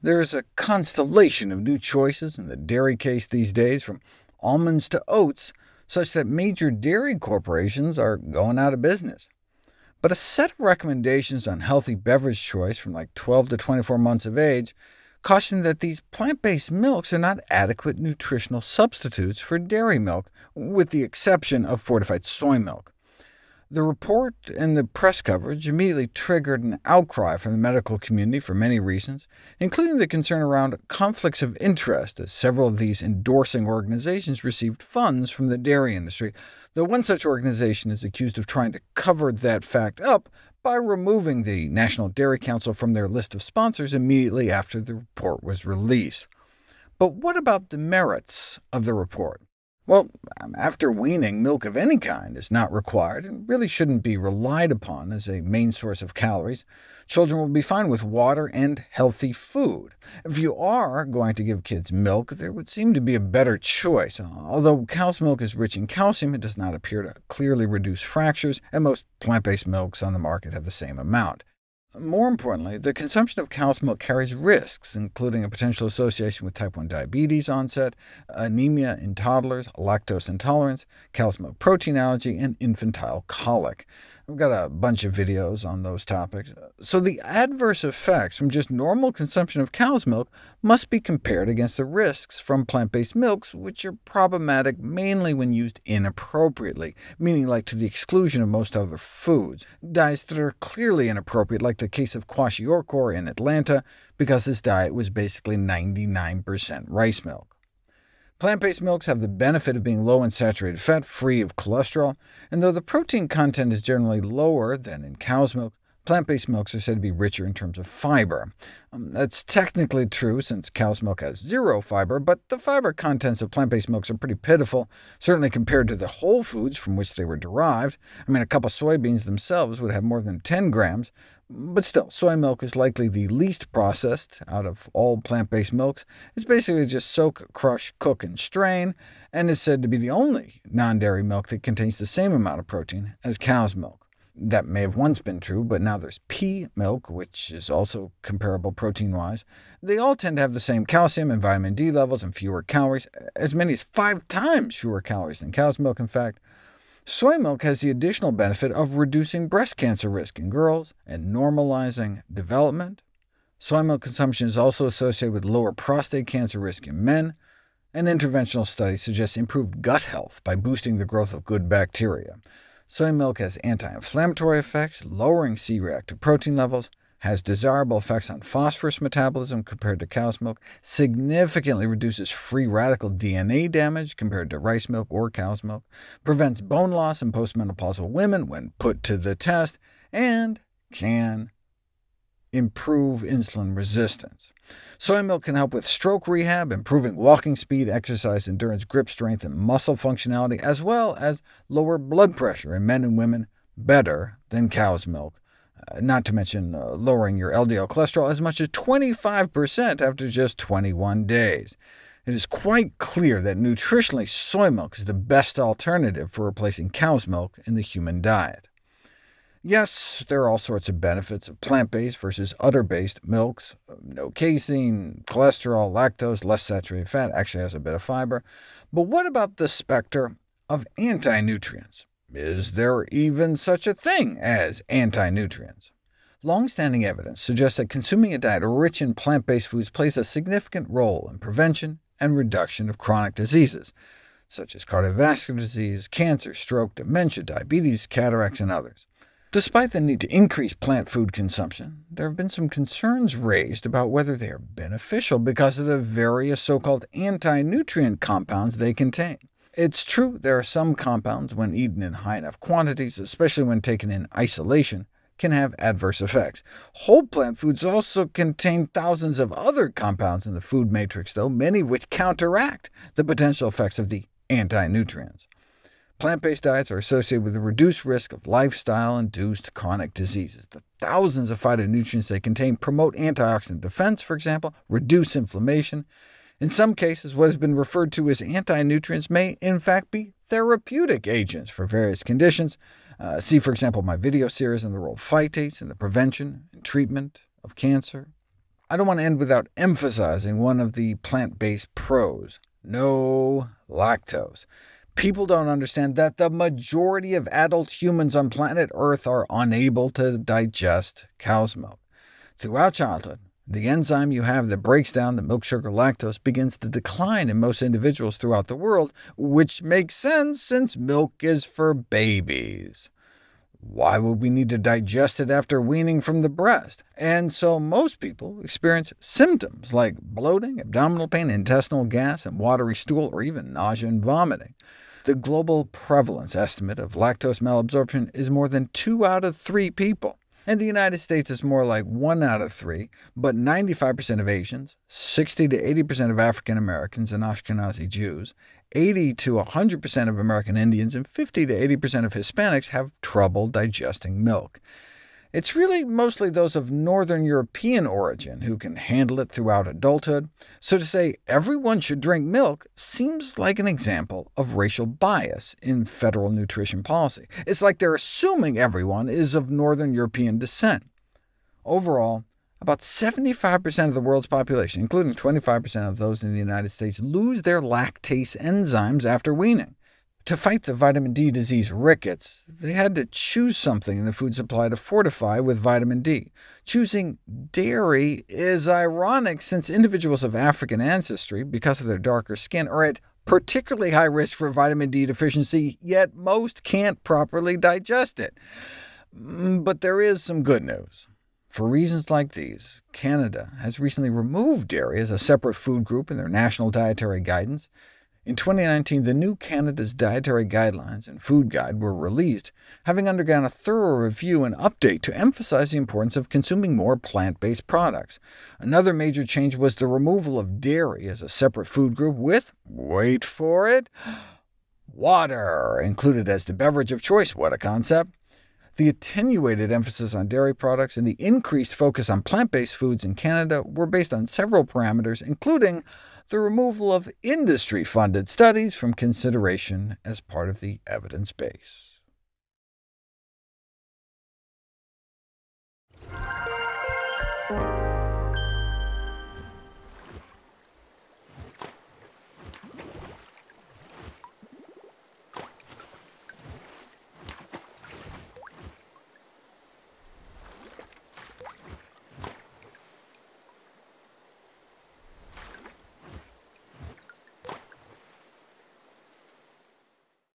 There is a constellation of new choices in the dairy case these days, from almonds to oats, such that major dairy corporations are going out of business. But a set of recommendations on healthy beverage choice from like 12 to 24 months of age caution that these plant-based milks are not adequate nutritional substitutes for dairy milk, with the exception of fortified soy milk. The report and the press coverage immediately triggered an outcry from the medical community for many reasons, including the concern around conflicts of interest, as several of these endorsing organizations received funds from the dairy industry, though one such organization is accused of trying to cover that fact up by removing the National Dairy Council from their list of sponsors immediately after the report was released. But what about the merits of the report? Well, after weaning, milk of any kind is not required, and really shouldn't be relied upon as a main source of calories. Children will be fine with water and healthy food. If you are going to give kids milk, there would seem to be a better choice. Although cow's milk is rich in calcium, it does not appear to clearly reduce fractures, and most plant-based milks on the market have the same amount. More importantly, the consumption of cow's milk carries risks, including a potential association with type 1 diabetes onset, anemia in toddlers, lactose intolerance, cow's milk protein allergy, and infantile colic. I've got a bunch of videos on those topics. So the adverse effects from just normal consumption of cow's milk must be compared against the risks from plant-based milks, which are problematic mainly when used inappropriately, meaning like to the exclusion of most other foods. Diets that are clearly inappropriate, like the case of Kwashiorkor in Atlanta, because his diet was basically 99% rice milk. Plant-based milks have the benefit of being low in saturated fat, free of cholesterol, and though the protein content is generally lower than in cow's milk, Plant-based milks are said to be richer in terms of fiber. Um, that's technically true, since cow's milk has zero fiber, but the fiber contents of plant-based milks are pretty pitiful, certainly compared to the whole foods from which they were derived. I mean, a cup of soybeans themselves would have more than 10 grams, but still, soy milk is likely the least processed out of all plant-based milks. It's basically just soak, crush, cook, and strain, and is said to be the only non-dairy milk that contains the same amount of protein as cow's milk. That may have once been true, but now there's pea milk, which is also comparable protein-wise. They all tend to have the same calcium and vitamin D levels and fewer calories, as many as five times fewer calories than cow's milk, in fact. Soy milk has the additional benefit of reducing breast cancer risk in girls and normalizing development. Soy milk consumption is also associated with lower prostate cancer risk in men, and interventional studies suggest improved gut health by boosting the growth of good bacteria. Soy milk has anti-inflammatory effects, lowering C-reactive protein levels, has desirable effects on phosphorus metabolism compared to cow's milk, significantly reduces free radical DNA damage compared to rice milk or cow's milk, prevents bone loss in postmenopausal women when put to the test, and can improve insulin resistance. Soy milk can help with stroke rehab, improving walking speed, exercise endurance, grip strength, and muscle functionality, as well as lower blood pressure in men and women better than cow's milk, not to mention uh, lowering your LDL cholesterol as much as 25% after just 21 days. It is quite clear that nutritionally soy milk is the best alternative for replacing cow's milk in the human diet. Yes, there are all sorts of benefits of plant-based versus udder-based milks. No casein, cholesterol, lactose, less saturated fat, actually has a bit of fiber. But what about the specter of anti-nutrients? Is there even such a thing as anti-nutrients? Long-standing evidence suggests that consuming a diet rich in plant-based foods plays a significant role in prevention and reduction of chronic diseases, such as cardiovascular disease, cancer, stroke, dementia, diabetes, cataracts, and others. Despite the need to increase plant food consumption, there have been some concerns raised about whether they are beneficial because of the various so-called anti-nutrient compounds they contain. It's true there are some compounds, when eaten in high enough quantities, especially when taken in isolation, can have adverse effects. Whole plant foods also contain thousands of other compounds in the food matrix, though, many of which counteract the potential effects of the anti-nutrients. Plant-based diets are associated with a reduced risk of lifestyle-induced chronic diseases. The thousands of phytonutrients they contain promote antioxidant defense, for example, reduce inflammation. In some cases, what has been referred to as anti-nutrients may in fact be therapeutic agents for various conditions. Uh, see, for example, my video series on the role of phytates in the prevention and treatment of cancer. I don't want to end without emphasizing one of the plant-based pros, no lactose. People don't understand that the majority of adult humans on planet Earth are unable to digest cow's milk. Throughout childhood, the enzyme you have that breaks down the milk sugar lactose begins to decline in most individuals throughout the world, which makes sense since milk is for babies. Why would we need to digest it after weaning from the breast? And so most people experience symptoms like bloating, abdominal pain, intestinal gas, and watery stool, or even nausea and vomiting. The global prevalence estimate of lactose malabsorption is more than 2 out of 3 people and the United States is more like 1 out of 3, but 95% of Asians, 60 to 80% of African Americans and Ashkenazi Jews, 80 to 100% of American Indians, and 50 to 80% of Hispanics have trouble digesting milk. It's really mostly those of Northern European origin who can handle it throughout adulthood, so to say everyone should drink milk seems like an example of racial bias in federal nutrition policy. It's like they're assuming everyone is of Northern European descent. Overall, about 75% of the world's population, including 25% of those in the United States, lose their lactase enzymes after weaning. To fight the vitamin D disease rickets, they had to choose something in the food supply to fortify with vitamin D. Choosing dairy is ironic, since individuals of African ancestry, because of their darker skin, are at particularly high risk for vitamin D deficiency, yet most can't properly digest it. Mm, but there is some good news. For reasons like these, Canada has recently removed dairy as a separate food group in their national dietary guidance. In 2019, the new Canada's Dietary Guidelines and Food Guide were released, having undergone a thorough review and update to emphasize the importance of consuming more plant-based products. Another major change was the removal of dairy as a separate food group with, wait for it, water included as the beverage of choice. What a concept! The attenuated emphasis on dairy products and the increased focus on plant-based foods in Canada were based on several parameters, including the removal of industry-funded studies from consideration as part of the evidence base.